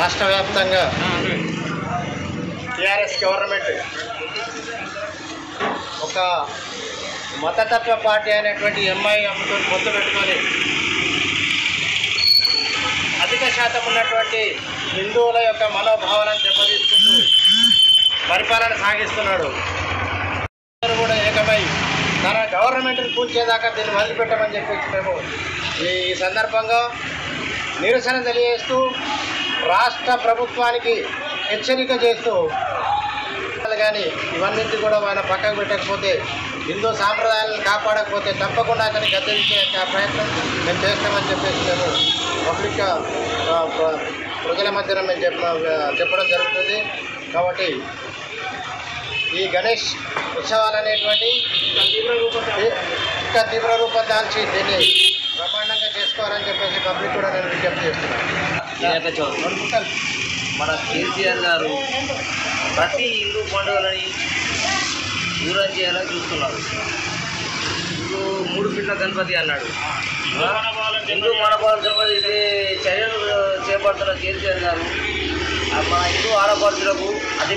రాష్ట్ర వ్యాప్తంగా TRS government ఒక మతతత్వ పార్టీ అయినటువంటి ఎంఐ అమ్ముతో పొత్తు పెట్టుకొని అధిక శాతం ఉన్నటువంటి హిందువుల యొక్క మనోభావాలను దెబ్బతీసుకుంటూ పరిపాలన సాగిస్తున్నాడు. కూడా ఏకమై తన గవర్నమెంట్ని కూల్చేదాకా దీన్ని వదిలిపెట్టమని చెప్పేసి మేము ఈ ఈ సందర్భంగా నిరసన తెలియజేస్తూ రాష్ట్ర ప్రభుత్వానికి హెచ్చరిక చేస్తూ కానీ ఇవన్నింటి కూడా ఆయన పక్కకు పెట్టకపోతే హిందూ సాంప్రదాయాలను కాపాడకపోతే తప్పకుండా అతని గద్దెదించే ప్రయత్నం మేము చేస్తామని చెప్పేసి మేము పబ్లిక్ ప్రజల మధ్యన మేము చెప్ప చెప్పడం జరుగుతుంది. కాబట్టి ఈ గణేష్ ఉత్సవాలు అనేటువంటి ఇంకా తీవ్ర రూపం దాల్చి దీన్ని బ్రహ్మాండంగా చేసుకోవాలని చెప్పేసి పబ్లిక్ కూడా నేను విజ్ఞప్తి చేస్తున్నాను. మన కేసీఆర్ గారు ప్రతి హిందూ పండుగలని దూరం చేయాలని చూస్తున్నారు. ఇప్పుడు మూడు ఫీట్ల గణపతి అన్నాడు. హిందూ మనపాల గణపతి చర్యలు చేపడుతున్న కేసీఆర్ గారు. మన హిందూ ఆడపడుతులకు అది